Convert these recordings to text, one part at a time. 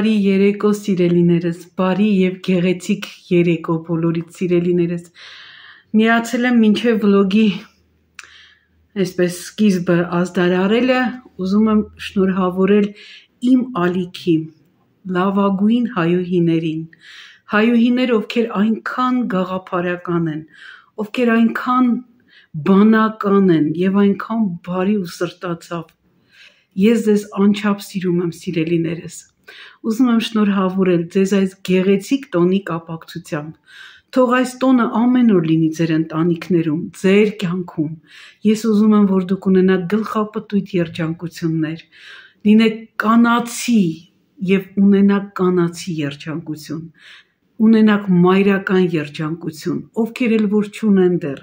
Բարի երեկո սիրելիներս, բարի եւ գեղեցիկ երեկո բոլորիդ սիրելիներս։ Միացել եմ մինչև վլոգի այսպես սկիզբը ազդարարելը, ուզում եմ շնորհավորել իմ ալիքի լավագույն հայուհիներին։ Հայուհիներ, ովքեր այնքան գաղափարական են, ովքեր այնքան բանական են եւ այնքան բարի ու սրտացավ։ Ես ձեզ անչափ սիրում եմ, սիրելիներս։ Ուզում եմ շնորհավորել ձեզ այս գեղեցիկ տոնի կապակցությամբ։ Թող այս տոնը ամեն օր լինի ձեր ընտանիքներում, ձեր կյանքում։ Ես ուզում եմ, որ դուք ունենաք գլխապտույտ երջանկություններ, լինեք կանացի եւ ունենաք կանացի երջանկություն ունենաք մայրական երջանկություն, ովքեր էլ որ չունեն դեռ,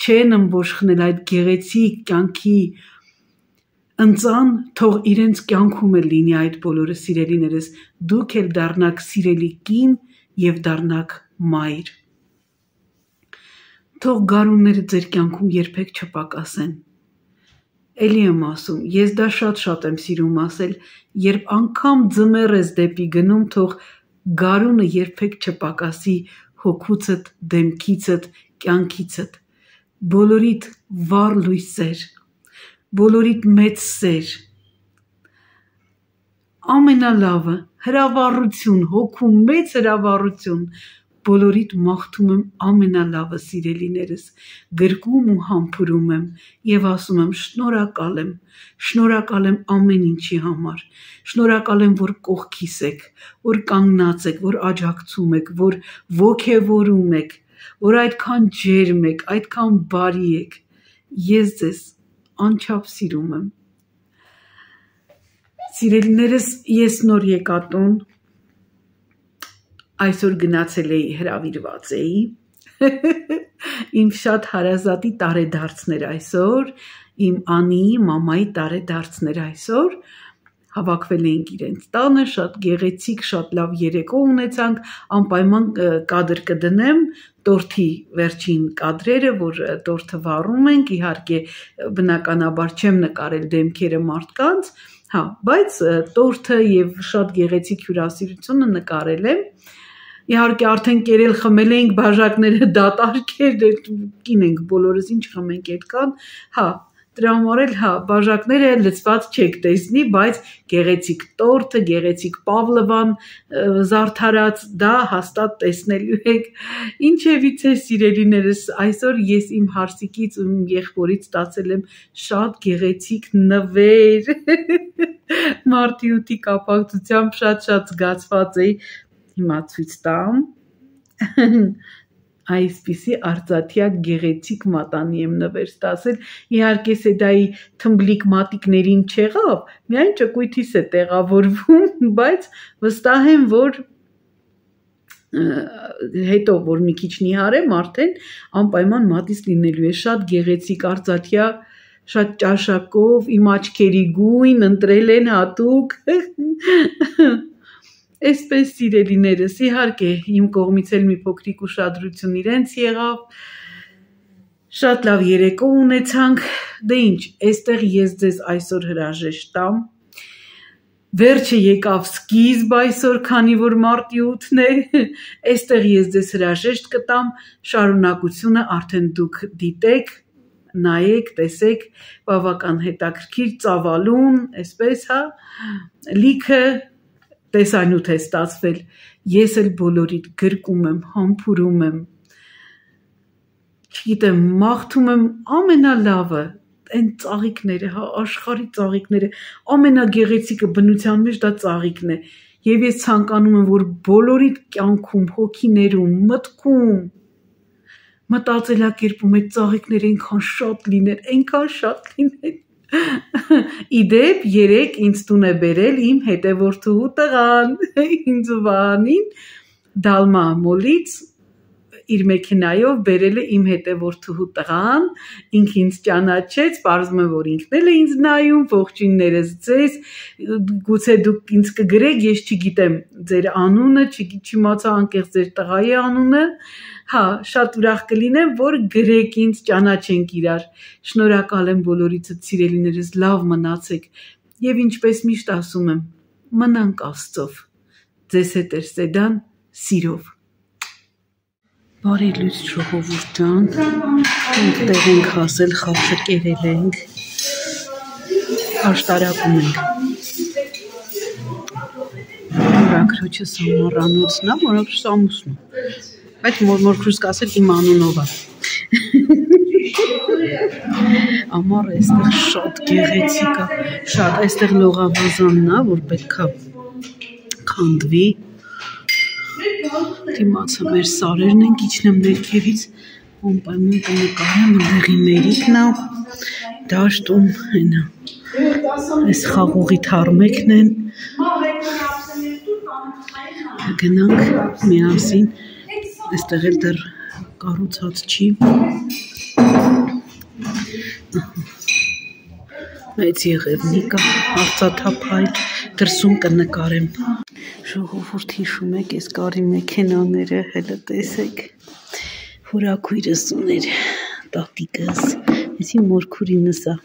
չեն ըմբոշխնել այդ գեղեցիկ կյանքի ընծան, թող իրենց կյանքում էլ լինի այդ բոլորը սիրելիներս, դուք էլ դառնաք սիրելի կին եւ դառնաք մայր։ Թող գարունները ձեր կյանքում երբեք չպակասեն։ Էլի եմ ասում, ես դա շատ-շատ եմ սիրում ասել, երբ անգամ ձմեռ ես դեպի գնում, թող գարունը երբեք չպակասի հոգուցդ, դեմքիցդ, կյանքիցդ։ Բոլորիդ վառ լույսեր, բոլորիդ մեծ սեր, ամենալավը, հրավառություն, հոգու մեծ հրավառություն, բոլորիդ մաղթում եմ ամենալավը սիրելիներս, գրկում ու համբուրում եմ եւ ասում եմ շնորհակալ եմ, շնորհակալ եմ ամեն ինչի համար, շնորհակալ եմ, որ կողքիս եք, որ կանգնած եք, որ աջակցում եք, որ ոգևորում եք, որ այդքան ջերմ եք, այդքան բարի եք։ Ես ձեզ անչափ սիրում եմ։ Սիրելիներս, ես նոր եկա տուն, այսօր գնացել էի հրավիրված էի, իմ շատ հարազատի տարեդարձներ այսօր, իմ Անի, մամայի տարեդարձներ այսօր, հավաքվել էինք իրենց տանը, շատ գեղեցիկ, շատ լավ երեկո ունեցանք, անպայման կադր կդնեմ տորթի վերջին կադրերը, որ տորթը վառում ենք, իհարկե բնականաբար չեմ նկարել դեմքերը մարդկանց, Հա, բայց տորթը եւ շատ գեղեցիկ հյուրասիրությունը նկարել եմ։ Իհարկե արդեն կերել խմել էինք բաժակները դատարկ էր, դե կին ենք բոլորս ինչ խմենք այդքան։ Հա, էլ հա բաժակները լծված չեք տեսնի, բայց գեղեցիկ տորթը, գեղեցիկ Պավլովան զարդարած դա հաստատ տեսնելու եք։ Ինչևից է սիրելիներս, այսօր ես իմ հարսիկից ու իմ եղբորից ստացել եմ շատ գեղեցիկ նվեր։ Մարտի 8-ի կապակցությամբ շատ-շատ զգացված էի։ Հիմա ցույց տամ այսպիսի արծաթյա գեղեցիկ մատանի եմ նվեր ստացել։ Իհարկե սեդայի թմբլիկ մատիկներին չեղավ, միայն ճկույթիս է տեղավորվում, բայց վստահ եմ, որ հետո որ մի քիչ նիհարեմ արդեն անպայման մատից լինելու է շատ գեղեցիկ արծաթյա շատ ճաշակով իմ աչքերի գույն ընտրել են հատուկ Այսպես սիրելիներս, իհարկե, իմ կողմից էլ մի փոքրիկ ուշադրություն իրենց եղավ։ Շատ լավ երեկո ունեցանք։ Դե ինչ, այստեղ ես ձեզ այսօր հրաժեշտ տամ։ Վերջը եկավ սկիզբ այսօր, քանի որ մարտի 8-ն է, այստեղ ես ձեզ հրաժեշտ կտամ, շարունակությունը արդեն դուք դիտեք, նայեք, տեսեք, բավական հետաքրքիր ծավալուն, այսպես, հա, լիքը տեսանյութ է ստացվել։ Ես էլ բոլորիդ գրկում եմ, համբուրում եմ։ Չգիտեմ, մաղթում եմ ամենալավը, այն ծաղիկները, հա, աշխարհի ծաղիկները, ամենագեղեցիկը բնության մեջ դա ծաղիկն է։ Եվ ես ցանկանում եմ, որ բոլորի կյանքում, հոգիներում, մտքում մտածելակերպում այդ ծաղիկները այնքան շատ լիներ, այնքան շատ լիներ, Իդեպ երեք ինձ տուն է բերել իմ հետևորդուհու տղան, ինձ ու Վահանին Դալմա մոլից իր մեքենայով բերել է իմ հետևորդուհու տղան, ինք ինձ ճանաչեց, պարզվում է, որ ինքն էլ է ինձ նայում, ողջույններս ձեզ, գուցե դուք ինձ կգրեք, ես չգիտեմ ձեր անունը, չիմացա անկեղծ ձեր տղայի անունը, հա, շատ ուրախ կլինեմ, որ գրեք ինձ, ճանաչենք իրար։ Շնորհակալ եմ բոլորիցս սիրելիներս, լավ մնացեք։ Եվ ինչպես միշտ ասում եմ, մնանք Աստծով։ ձեզ հետ էր Սեդան սիրով։ Բարի լույս ժողովուրդ ջան, այնտեղ ենք հասել, խաչը կերել ենք, աշտարակում ենք։ Մորաքրոջը սամարանոցն է, մորաքրոջը ամուսնու։ Բայց մորմորքրուս կասել իմ անունով է։ Ամառը այստեղ շատ գեղեցիկ է, շատ այստեղ լողավազանն է, որ պետքա քանդվի։ Դիմացը մեր սարերն են, իջնեմ ներքևից, անպայման կնկարեմ ընդեղի մերիկն է, դաշտում հենա։ Այս խաղողի թարմեկն են։ Գնանք միասին, այստեղ էլ դեռ կառուցած չի։ Մեծ եղևնի կա, արծաթափայլ, դրսում կնկարեմ։ Ժողովուրդ հիշում եք այս կարի մեքենաները, հելը տեսեք։ Հորակույրս ուներ, տատիկս, եսի մորքուրինս է։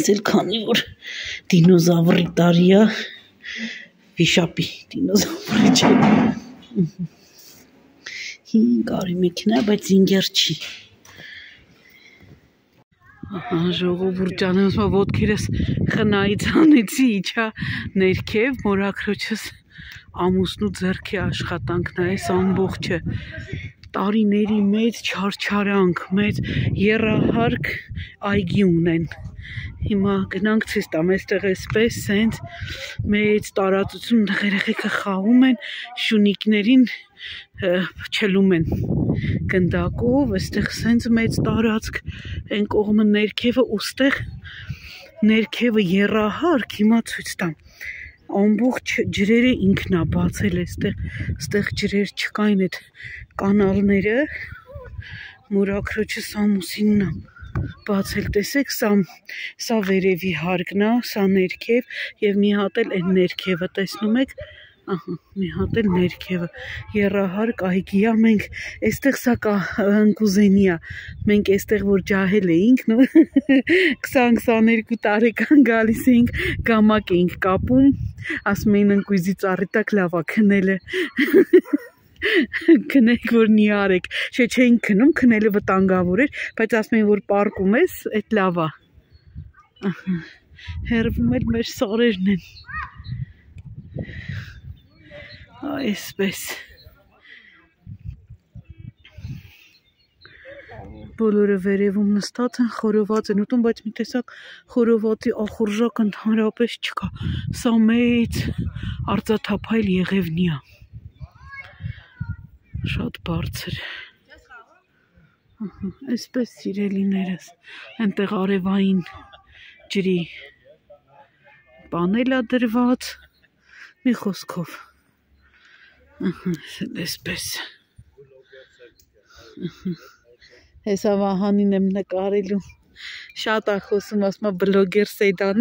Ես էլ քանի որ դինոզավրի տարի է, վիշապի դինոզավրի չէ։ Հին կարի մեքենա, բայց զինգեր չի։ ջան, ասում ոտքերս խնայից անեցի իջա ներքև, մորաքրոջս ամուսնու ձեռքի աշխատանքն է, այս ամբողջը տարիների մեծ չարչարանք, մեծ երահարկ այգի ունեն։ Հիմա գնանք ցույց տամ, այստեղ էսպես սենց մեծ տարածություն, երեխեքը խաղում են, շունիկներին չելում են գնդակով, այստեղ սենց մեծ տարածք, այն կողմը ներքևը ուստեղ ներքևը երահարկ, հիմա ցույց տամ ամբողջ ջրերը ինքն է բացել այստեղ, այստեղ ջրեր չկային այդ կանալները, մորաքրոջը սամուսինն է բացել, տեսեք, սա սա վերևի հարկն է, սա ներքև եւ մի հատ էլ այն ներքևը տեսնում եք, Ահա, մի հատ էլ ներքևը երահարկ այգիա մենք այստեղ սա կա ընկուզենիա մենք այստեղ որ ջահել էինք 20-22 տարեկան գալիս էինք գամակ էինք կապում ասում էին ընկույզի ծառի տակ լավ է քնելը քնեք որ նի արեք չէ չէին քնում քնելը վտանգավոր էր բայց ասում էին որ պարկում ես այդ լավ է հերվում էլ մեր սարերն են այսպես բոլորը վերևում նստած են, խորոված են ուտում, բայց մի տեսակ խորովածի ախորժակ ընդհանրապես չկա։ Սա մեծ արծաթափայլ եղևնի է։ Շատ բարձր։ Այսպես սիրելիներս, այնտեղ արևային ջրի պանելա դրված մի խոսքով Այսպես։ Հեսա Վահանին եմ նկարելու։ Շատ է խոսում, ասում է բլոգեր Սեյդան։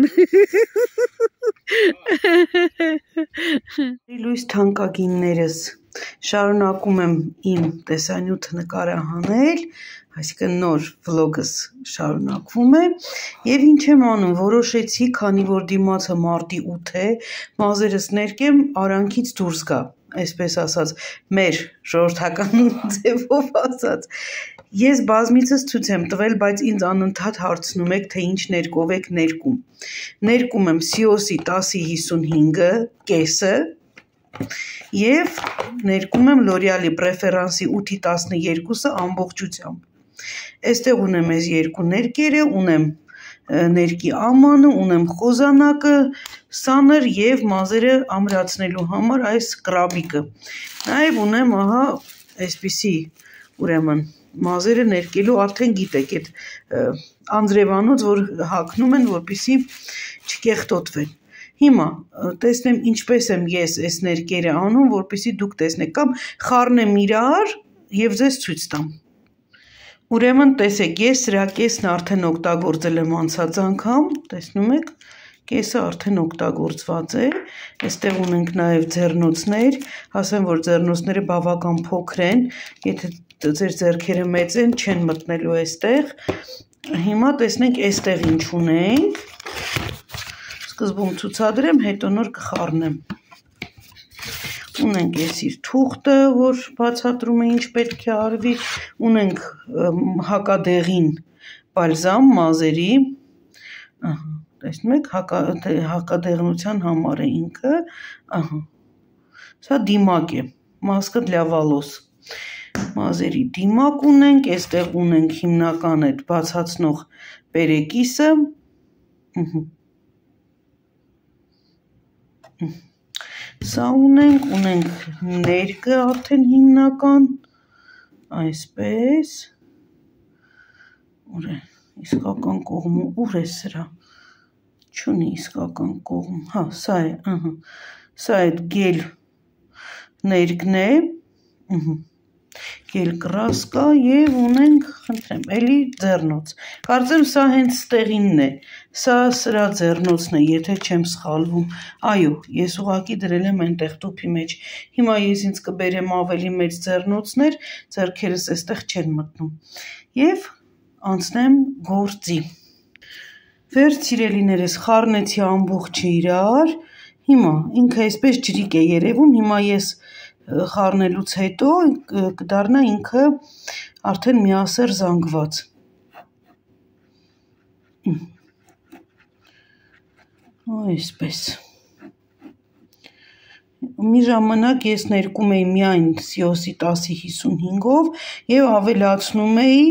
Լույս թանկագիններս շարունակում եմ իմ տեսանյութը նկարահանել, այսինքն նոր վլոգս շարունակվում է եւ ինչ եմ անում որոշեցի քանի որ դիմացը մարտի 8 է մազերս ներկեմ արանքից դուրս գա այսպես ասած, մեր ժողովրդական ձևով ասած, ես բազմիցս ցույց եմ տվել, բայց ինձ անընդհատ հարցնում եք, թե ինչ ներկով եք ներկում։ Ներկում եմ Sios-ի 1055-ը, կեսը, եւ ներկում եմ L'Oreal-ի Preference-ի 8-12-ը ամբողջությամբ։ Այստեղ ունեմ այս երկու ներկերը, ունեմ ներկի ամանը, ունեմ խոզանակը, սաներ եւ մազերը ամրացնելու համար այս կրաբիկը։ Նաեւ ունեմ ահա այսպիսի ուրեմն մազերը ներկելու արդեն գիտեք այդ անձրևանոց, որ հակնում են, որպիսի չկեղտոտվեն։ Հիմա տեսնեմ ինչպես եմ ես այս ներկերը անում, որպիսի դուք տեսնեք կամ խառնեմ իրար եւ ձեզ ցույց տամ։ Ուրեմն տեսեք, ես սրա կեսն արդեն օգտագործել եմ անցած անգամ, տեսնում եք, կեսը արդեն օգտագործված է, այստեղ ունենք նաև ձեռնոցներ, ասեմ, որ ձեռնոցները բավական փոքր են, եթե ձեր ձեռքերը մեծ են, չեն մտնելու այստեղ, հիմա տեսնենք այստեղ ինչ ունենք, Սկզբում ցուցադրեմ, հետո նոր կխառնեմ։ Ունենք ես իր թուղթը, որ բացատրում է ինչ պետք է արվի, ունենք հակադեղին բալզամ մազերի, ահա, տեսնում եք, հակա, հակադեղնության համար է ինքը, ահա, սա դիմակ է, մասկը դլավալոս, մազերի դիմակ ունենք, այստեղ ունենք հիմնական այդ բացացնող պերեկիսը, ըհը, Սա ունենք, ունենք ներկը արդեն հիմնական, այսպես, ուր է, իսկական կողմը, ուր է սրա, չունի իսկական կողմ, հա, սա է, ահա, սա այդ գել ներկն է, ըհը գել կրասկա եւ ունենք, խնդրեմ, էլի ձեռնոց։ Կարծեմ սա հենց ստեղինն է։ Սա սրա ձեռնոցն է, եթե չեմ սխալվում։ Այո, ես ուղակի դրել եմ այնտեղ տուփի մեջ։ Հիմա ես ինձ կբերեմ ավելի մեծ ձեռնոցներ, ձեռքերս այստեղ չեն մտնում։ Եվ անցնեմ գործի։ Վերջ սիրելիներս խառնեցի ամբողջը իրար։ Հիմա ինքը այսպես ջրիկ է երևում, հիմա ես խառնելուց հետո կդառնա ինքը արդեն միասեր զանգված։ Այսպես։ Մի ժամանակ ես ներկում էի միայն սիոսի 10-ի 55-ով եւ ավելացնում էի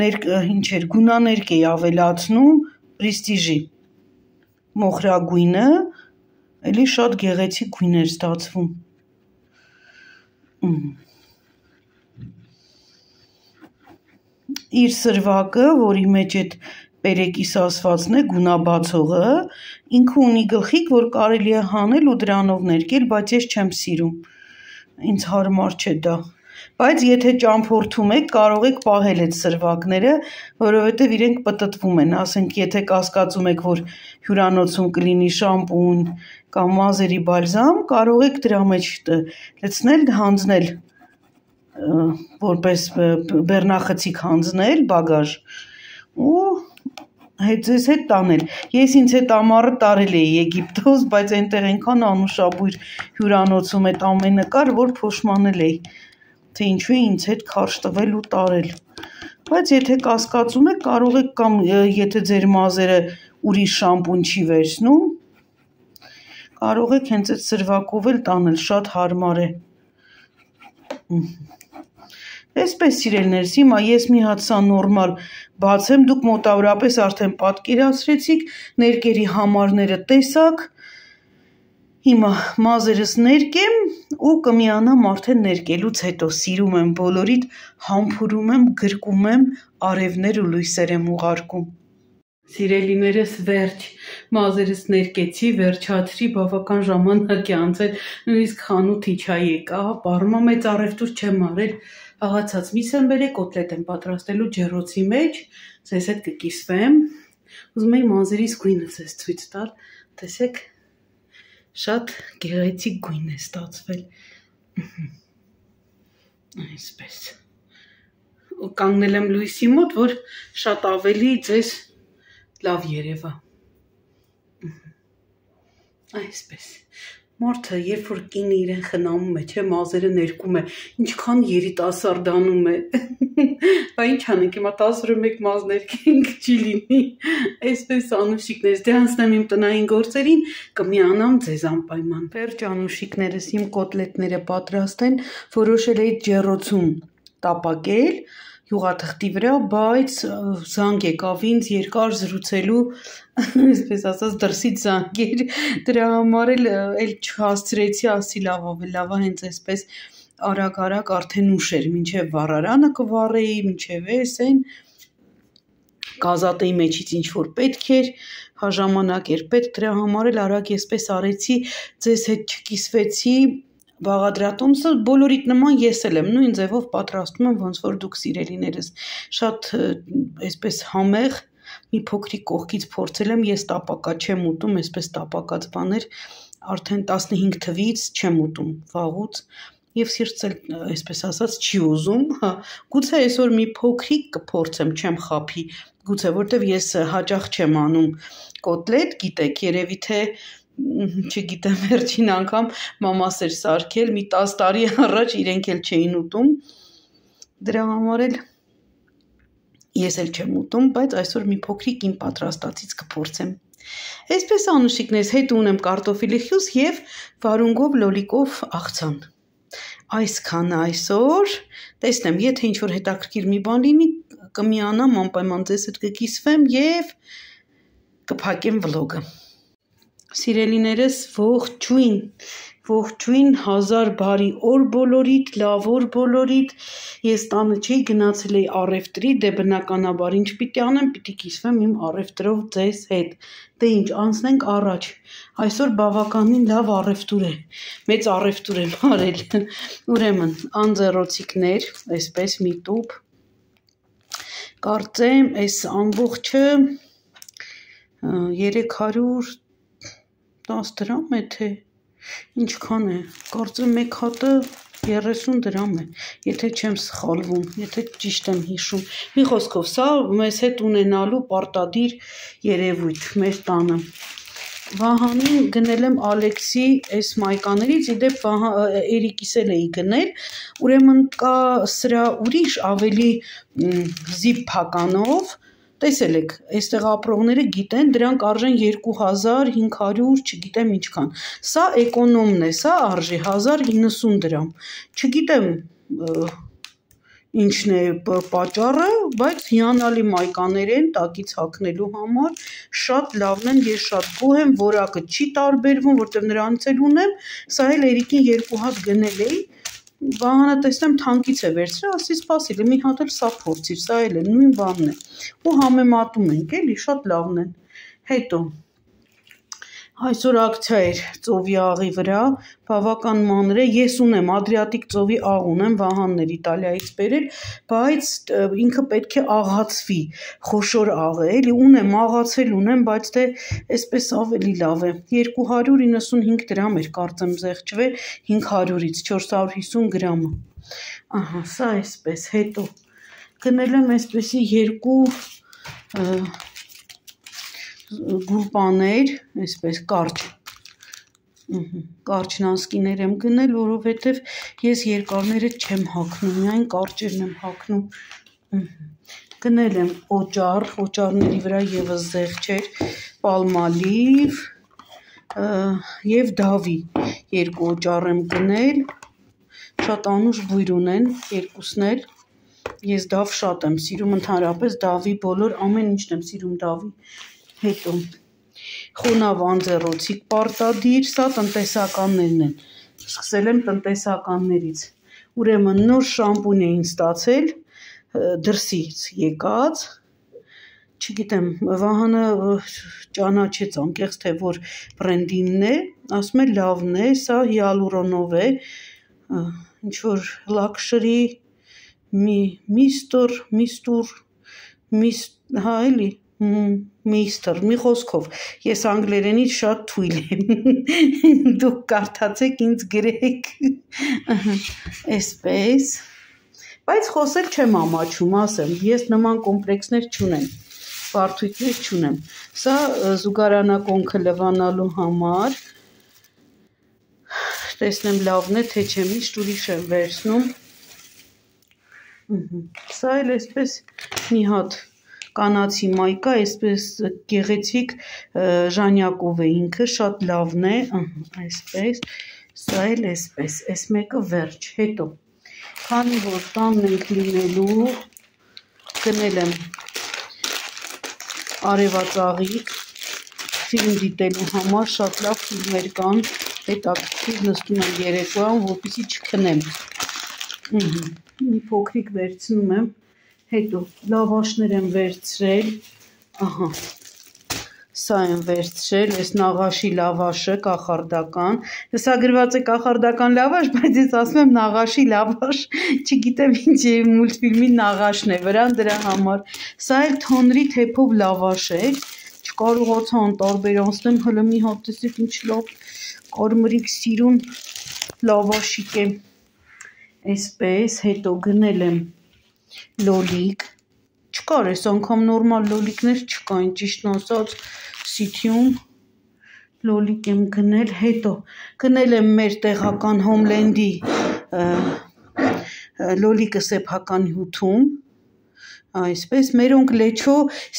ներ ինչ էր գունաներկ էի ավելացնում պրեստիժի մոխրագույնը Էլի շատ գեղեցիկ գույն էր ստացվում։ Իր սրվակը, որի մեջ այդ պերեկիս ասվածն է, գունաբացողը, ինքը ունի գլխիկ, որ կարելի է հանել ու դրանով ներկել, բայց ես չեմ սիրում։ Ինձ հարմար չէ դա բայց եթե ճամփորդում եք, կարող եք պահել այդ սրվակները, որովհետև իրենք պտտվում են, ասենք եթե կասկածում եք, որ հյուրանոցում կլինի շամպուն կամ մազերի բալզամ, կարող եք դրա մեջ լցնել, հանձնել որպես բեռնախցիկ հանձնել բագաժ ու հետ ձեզ հետ տանել։ Ես ինձ հետ ամառը տարել էի Եգիպտոս, բայց այնտեղ այնքան անուշաբույր հյուրանոցում այդ ամենը կար, որ փոշմանել էի թե ինչու է ինձ հետ քարշ տվել ու տարել։ Բայց եթե կասկածում եք, կարող եք կամ եթե ձեր մազերը ուրիշ շամպուն չի վերցնում, կարող եք հենց այդ սրվակով էլ տանել, շատ հարմար է։ Այսպես սիրելիներս, հիմա ես մի հատ սա նորմալ բացեմ, դուք մոտավորապես արդեն պատկերացրեցիք, ներկերի համարները տեսակ, Հիմա մազերս ներկեմ ու կմիանամ արդեն ներկելուց հետո սիրում եմ բոլորիդ, համբուրում եմ, գրկում եմ, արևներ ու լույսեր եմ ուղարկում։ Սիրելիներս վերջ, մազերս ներկեցի, վերջացրի, բավական ժամանակ է անցել, նույնիսկ խանութ իջա եկա, պարմա մեծ առևտուր չեմ արել, աղացած միս եմ բերել, կոտլետ եմ պատրաստելու ջեռոցի մեջ, ձեզ հետ կկիսվեմ, ուզում եի մազերիս գույնը ձեզ ցույց տալ, տեսեք, շատ գեղեցիկ գույն է ստացվել։ Այսպես։ Կանգնել եմ լույսի մոտ, որ շատ ավելի ձեզ լավ երևա։ Այսպես մարդը երբ որ կինը իրեն խնամում է, չէ, մազերը ներկում է, ինչքան երիտասարդանում է։ Բա ինչ անենք, հիմա 11 մազ ներկենք չի լինի։ Այսպես անուշիկներս, դե անցնեմ իմ տնային գործերին, կմիանամ ձեզ անպայման։ Վերջ անուշիկներս իմ կոտլետները պատրաստ են, որոշել էի ջեռոցում տապակել, յուղաթղթի վրա, բայց զանգ եկավ ինձ երկար զրուցելու, այսպես ասած, դրսից զանգեր, դրա համար էլ էլ չհասցրեցի, ասի լավ, լավա հենց այսպես արագ-արագ արդեն ուշ էր, մինչև վառարանը կվառեի, մինչև էս այն գազատեի մեջից ինչ որ պետք էր, հա ժամանակ էր պետք, դրա համար էլ արագ այսպես արեցի, ձեզ հետ չկիսվեցի, բաղադրատոմսը բոլորիդ նման ես էլ եմ նույն ձևով պատրաստում եմ ոնց որ դուք սիրելիներս շատ այսպես համեղ մի փոքրիկ կողքից փորձել եմ ես տապակա չեմ ուտում այսպես տապակած բաներ արդեն 15 թվից չեմ ուտում վաղուց եւ սիրտս էլ այսպես ասած չի ուզում, հա, գուցե այսօր մի փոքրիկ կփորձեմ, չեմ խափի, գուցե որտեվ ես հաճախ չեմ անում կոտլետ, գիտեք, երևի թե չգիտեմ, վերջին անգամ մամաս էր սարքել մի 10 տարի առաջ իրենք էլ չէին ուտում։ Դրա համար էլ ես էլ չեմ ուտում, բայց այսօր մի փոքրիկ իմ պատրաստածից կփորձեմ։ Այսպես անուշիկներս հետ ունեմ կարտոֆիլի խյուս եւ վարունգով լոլիկով աղցան։ Այսքան այսօր, տեսնեմ, եթե ինչ-որ հետաքրքիր մի բան լինի, կմիանամ անպայման ձեզ հետ կկիսվեմ եւ կփակեմ վլոգը։ Սիրելիներս ողջույն ողջույն, հազար բարի օր բոլորիդ, լավ օր բոլորիդ։ Ես տանը չի գնացել էի առևտրի, դե բնականաբար ինչ պիտի անեմ, պիտի կիսվեմ իմ առևտրով ձեզ հետ։ Դե ինչ, անցնենք առաջ։ Այսօր բավականին լավ առևտուր է։ Մեծ առևտուր եմ արել։ Ուրեմն, անձեռոցիկներ, այսպես մի տուփ։ Կարծեմ, այս ամբողջը 310 դրամ է թե Ինչքան է։ Կարծեմ մեկ հատը 30 դրամ է, եթե չեմ սխալվում, եթե ճիշտ եմ հիշում։ Մի խոսքով, սա մեզ հետ ունենալու պարտադիր երևույթ մեր տանը։ Վահանին գնել եմ Ալեքսի այս մայկաներից, իդեպ Էրիկիս էլ էի գնել, ուրեմն կա սրա ուրիշ ավելի զիպ փականով, Տեսել եք, այստեղ ապրողները գիտեն, դրանք արժեն 2500, չգիտեմ ինչքան։ Սա էկոնոմն է, սա արժի 1090 դրամ։ Չգիտեմ ինչն է պատճառը, բայց հիանալի մայկաներ են տակից հագնելու համար, շատ լավն են, ես շատ գոհ եմ, որակը չի տարբերվում, որտեղ նրանից էլ ունեմ, սա էլ Էրիկին երկու հատ գնել էի, Վահանը տեսնեմ թանկից է վերցրել, ասի սպասի, մի հատ էլ սա փորձիր, սա էլ է նույն բանն է։ Ու համեմատում ենք, էլի, շատ լավն են։ Հետո Այսօր ակցիա էր ծովի աղի վրա, բավական մանր է, ես ունեմ Ադրիատիկ ծովի աղ ունեմ, Վահաններ Իտալիայից բերել, բայց ինքը պետք է աղացվի, խոշոր աղ է, էլի ունեմ, աղացել ունեմ, բայց դե այսպես ավելի լավ է։ 295 դրամ էր, կարծեմ զեղչվե 500-ից 450 գրամը։ Ահա, սա այսպես, հետո գնել եմ այսպեսի երկու գուլպաներ, այսպես կարճ կարճնասկիներ եմ գնել, որովհետև ես երկարները չեմ հագնում, միայն կարճերն եմ հագնում։ Գնել եմ օճառ, օճառների վրա եւս զեղչեր, պալմալիվ եւ դավի երկու օճառ եմ գնել։ Շատ անուշ բույր ունեն երկուսն էլ։ Ես դավ շատ եմ սիրում, ընդհանրապես դավի բոլոր ամեն ինչն եմ սիրում դավի հետո խոնավ անձեռոցիկ պարտադիր, սա տնտեսականներն են։ Սկսել եմ տնտեսականներից։ Ուրեմն նոր շամպուն էին ստացել դրսից եկած, չգիտեմ, Վահանը ճանաչեց անկեղծ թե որ բրենդինն է, ասում է լավն է, սա հիալուրոնով է, ինչ որ լաքշրի մի միստր, միստուր, միս, հա էլի, միստր, մի խոսքով, ես անգլերենից շատ թույլ եմ, դուք կարդացեք ինձ գրեք, այսպես, բայց խոսել չեմ ամաչում, ասեմ, ես նման կոմպլեքսներ չունեմ, բարդույթներ չունեմ, սա զուգարանակոնքը լվանալու համար, տեսնեմ լավն է, թե չէ միշտ ուրիշ եմ վերցնում, սա էլ այսպես մի հատ կանացի մայկա, այսպես գեղեցիկ ժանյակով է ինքը, շատ լավն է, այսպես, սա էլ այսպես, այս մեկը վերջ, հետո, քանի որ տանն ենք լինելու, գնել եմ արևածաղիկ, ֆիլմ դիտելու համար շատ լավ ֆիլմեր կան, հետաքրքիր նստում եմ երեկոյան, որպեսզի չքնեմ։ Մի փոքրիկ վերցնում եմ Հետո լավաշներ եմ վերցրել, ահա, սա եմ վերցրել, այս նաղաշի լավաշը կախարդական, սա գրված է կախարդական լավաշ, բայց ես ասում եմ նաղաշի լավաշ, չգիտեմ ինչ է մուլտֆիլմի նաղաշն է վրան դրա համար, սա էլ թոնրի թեփով լավաշ է, չկարողացա անտարբերանցնեմ, հլը մի հատ տեսեք ինչ լավ կարմրիկ սիրուն լավաշիկ է, Այսպես, հետո գնել եմ լոլիկ։ Չկար այս անգամ նորմալ լոլիկներ չկային, ճիշտն ասած, City-ում լոլիկ եմ գնել, հետո գնել եմ մեր տեղական Homeland-ի լոլիկը սեփական հյութում, Այսպես մերոնք լեչո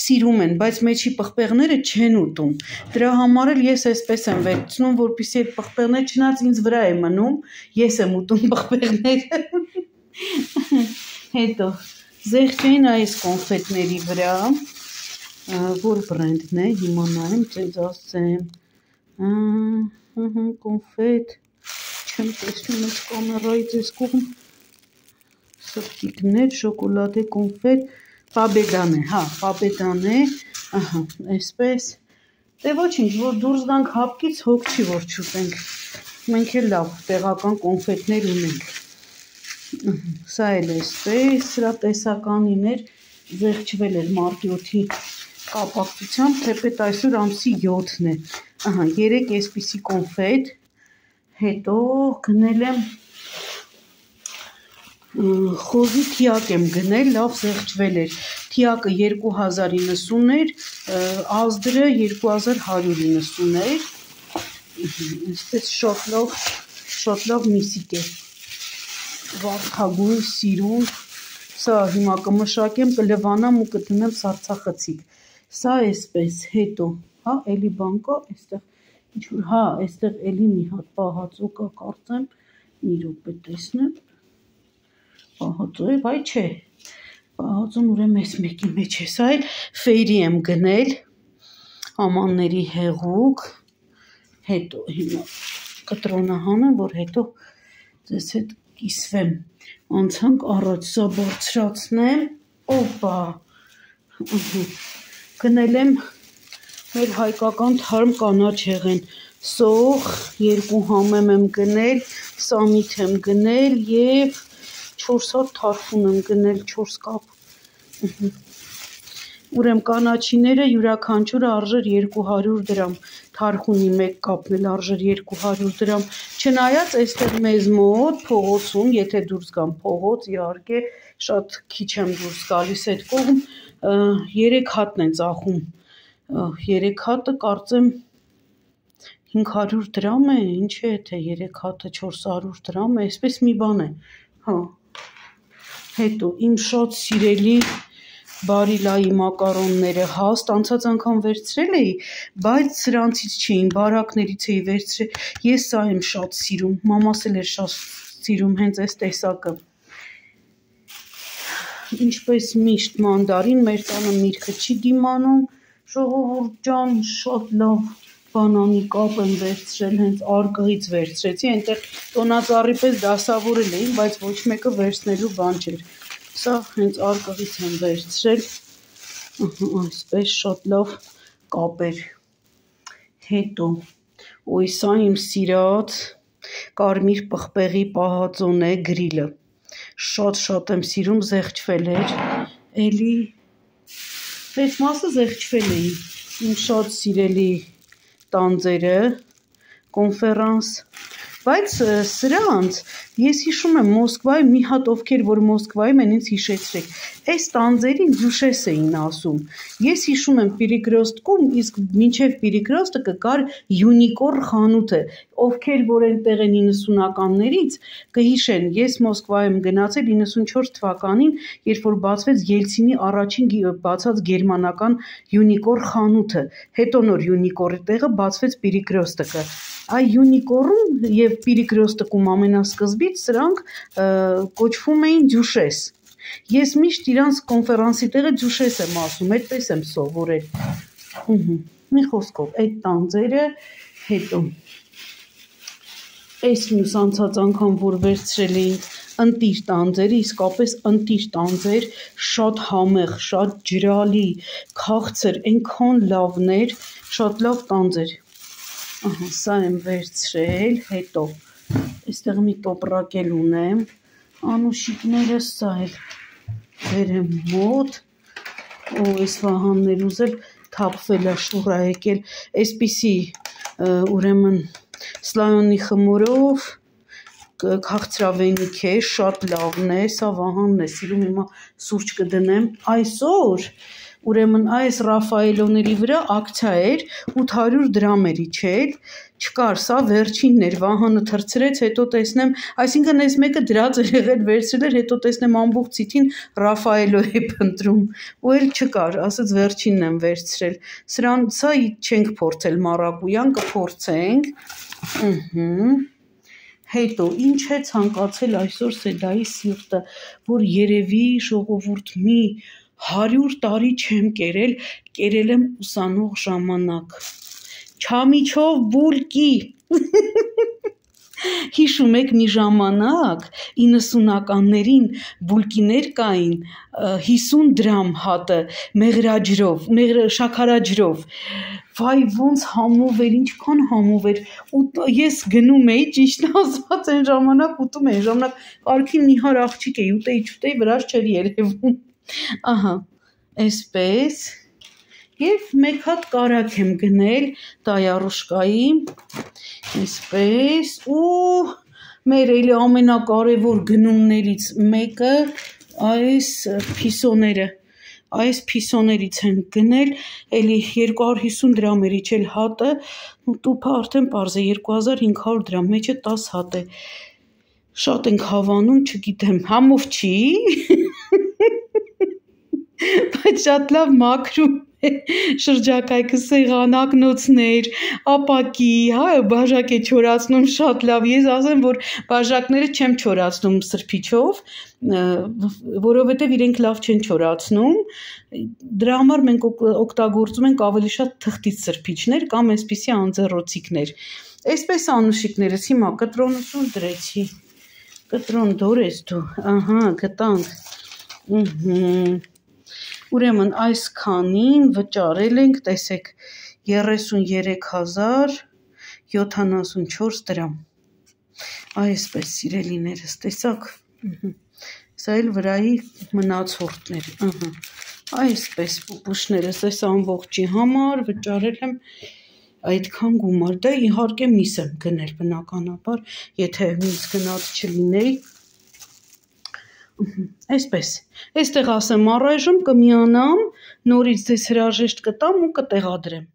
սիրում են, բայց մեջի պղպեղները չեն ուտում։ Դրա համար էլ ես այսպես եմ վերցնում, որpիսի այդ պղպեղները չնայած ինձ վրա է մնում, ես եմ ուտում պղպեղները։ Հետո զեղչեին այս կոնֆետների վրա, որ բրենդն է, հիմա նայեմ, ձեզ ասեմ։ կոնֆետ չեմ տեսնում այս կամերայից այս կողմ սրտիկներ, շոկոլադե կոնֆետ, պաբեդան է, հա, պաբեդան է, ահա, այսպես, դե ոչինչ, որ դուրս գանք հապկից հոգ չի, որ չուտենք, մենք էլ լավ տեղական կոնֆետներ ունենք, սա էլ այսպես, սրա տեսականին էր, զեղչվել էր մարտի 8-ի կապակցությամբ, թեպետ այսօր ամսի 7-ն է, ահա, 3 այսպիսի կոնֆետ, հետո գնել եմ խոզի թիակ եմ գնել, լավ զեղչվել էր։ Թիակը 2090 էր, ազդրը 2190 էր։ Այսպես շատ լավ միսիկ է։ Վարդագույն, սիրուն։ Սա հիմա կմշակեմ, կլվանամ ու կդնեմ սարցախցիկ։ Սա այսպես, հետո, հա, էլի բան կա, այստեղ ինչ որ, հա, այստեղ էլի մի հատ պահածո կա, կարծեմ, մի րոպե տեսնեմ պահածո է, բայ չէ։ Պահածոն ուրեմն էս մեկի մեջ է, սա էլ ֆեյրի եմ գնել ամանների հեղուկ, հետո հիմա կտրոնը հանեմ, որ հետո ձեզ հետ կիսվեմ։ Անցանք առաջ սա բարձրացնեմ, օպա։ Գնել եմ մեր հայկական թարմ կանաչ հեղեն սող, երկու համեմ եմ գնել, սամիթ եմ գնել և 4 հատ թարխուն եմ գնել 4 կապ։ Ուրեմն կանաչիները յուրաքանչյուրը արժեր 200 դրամ, թարխունի մեկ կապն էլ արժեր 200 դրամ։ Չնայած այստեղ մեզ մոտ փողոցում, եթե դուրս գամ փողոց, իհարկե շատ քիչ եմ դուրս գալիս այդ կողմ, 3 հատն են ծախում։ 3 հատը կարծեմ 500 դրամ է, ինչ է, թե 3 հատը 400 դրամ է, այսպես մի բան է։ Հա հետո իմ շատ սիրելի բարիլայի մակարոնները հաստ անցած անգամ վերցրել էի, բայց սրանցից չէին, բարակներից էի վերցրել։ Ես սա եմ շատ սիրում, մամաս էլ էր շատ սիրում հենց այս տեսակը։ Ինչպես միշտ մանդարին մեր տանը միրգը չի դիմանում, ժողովուրդ ջան, շատ լավ բանանի կապ եմ վերցրել, հենց արկղից վերցրեցի, այնտեղ տոնածառի պես դասավորել էին, բայց ոչ մեկը վերցնելու բան չէր։ Սա հենց արկղից եմ վերցրել, այսպես շատ լավ կապ էր։ Հետո, ոյ սա իմ սիրած կարմիր պղպեղի պահածոն է գրիլը։ Շատ-շատ եմ սիրում, զեղչվել էր, էլի վեց մասը զեղչվել էին, իմ շատ սիրելի տանձերը, կոնֆերանս, բայց սրանց ես հիշում եմ Մոսկվայում մի հատ ովքեր որ Մոսկվայում են ինձ հիշեցրեք. Այս տանձերին ձյուշես էին ասում ես հիշում եմ Պիրիկրոստկում իսկ մինչև Պիրիկրոստը կկար Յունիկոր խանութը ովքեր որ այնտեղ են 90-ականներից կհիշեն ես Մոսկվայում գնացել 94 թվականին երբ որ բացվեց Ելցինի առաջին բացած գերմանական Յունիկոր խանութը հետո նոր Յունիկորի տեղը բացվեց Պիրիկրոստկը այ Յունիկորում եւ Պիրիկրոստկում ամենասկզբից սրանք կոչվում էին Դյուշես Ես միշտ իրանց կոնֆերանսի տեղը Դյուշես եմ ասում, այդպես եմ սովորել։ Ուհ, մի խոսքով, այդ տանձերը հետո այս մյուս անցած անգամ որ վերցրել էին ընտիր տանձերը, իսկապես ընտիր տանձեր, շատ համեղ, շատ ջրալի, քաղցր, այնքան լավներ, շատ լավ տանձեր։ Ահա, սա եմ վերցրել, հետո այստեղ մի տոպրակ էլ ունեմ, անուշիկները սա էլ բերեմ մոտ, օ, այս վահաններ ուզել թափվել է շուռա եկել, այսպիսի ուրեմն սլայոնի խմորով քաղցրավենիք է, շատ լավն է, սա Վահանն է սիրում, հիմա սուրճ կդնեմ։ Այսօր Ուրեմն այս Ռաֆայելոների վրա ակցիա էր 800 դրամ էր իջել, չկար, սա վերջինն էր, Վահանը թրցրեց, հետո տեսնեմ, այսինքն այս մեկը դրած էր եղել, վերցրել էր, հետո տեսնեմ ամբողջ ցիթին Ռաֆայելո է փնտրում, ու էլ չկար, ասած վերջինն եմ վերցրել։ Սրան սա չենք փորձել Մարակույան, կփորձենք։ Ահա Հետո ինչ է ցանկացել այսօր Սեդայի սիրտը, որ երևի ժողովուրդ մի 100 տարի չեմ կերել, կերել եմ ուսանող ժամանակ։ Չամիչով բուլկի։ Հիշում եք մի ժամանակ 90-ականներին բուլկիներ կային 50 դրամ հատը մեղրաջրով, մեղր շաքարաջրով վայ ոնց համով էր, ինչքան համով էր։ Ու ես գնում էի, ճիշտ ասած, այն ժամանակ ուտում էի, ժամանակ կարքին նիհար աղջիկ էի, ուտեի, չուտեի, վրաս չէր երևում։ Ահա, այսպես։ Եվ մեկ հատ կարակ եմ գնել տայարուշկայի, այսպես, ու մեր էլի ամենակարևոր գնումներից մեկը այս փիսոները այս փիսոներից են գնել, էլի 250 դրամ էր իջել հատը, ու տուփը արդեն པարզ է 2500 դրամ, մեջը 10 հատ է։ Շատ ենք հավանում, չգիտեմ, համով չի բայց շատ լավ մաքրում շրջակայքը սեղանակնոցներ, ապակի, հա, բաժակ է չորացնում շատ լավ։ Ես ասեմ, որ բաժակները չեմ չորացնում սրբիչով, որովհետև իրենք լավ չեն չորացնում։ Դրա համար մենք օգտագործում ենք ավելի շատ թղթից սրբիչներ կամ այսպիսի անձեռոցիկներ։ Այսպես անուշիկներս հիմա կտրոնություն դրեցի։ Կտրոն դորես դու։ Ահա, գտանք։ Ահա Ուրեմն այսքանին վճարել ենք, տեսեք, 33074 դրամ։ Այսպես սիրելիներս, տեսակ։ Սա էլ վրայի մնացորդներ, ըհը։ Այսպես պուպուշներս այս ամբողջի համար վճարել եմ այդքան գումար։ Դա իհարկե միս եմ գնել բնականաբար, եթե միս գնած չլինեի, Այսպես։ Այստեղ ասեմ առայժմ կմիանամ, նորից ձեզ հրաժեշտ կտամ ու կտեղադրեմ։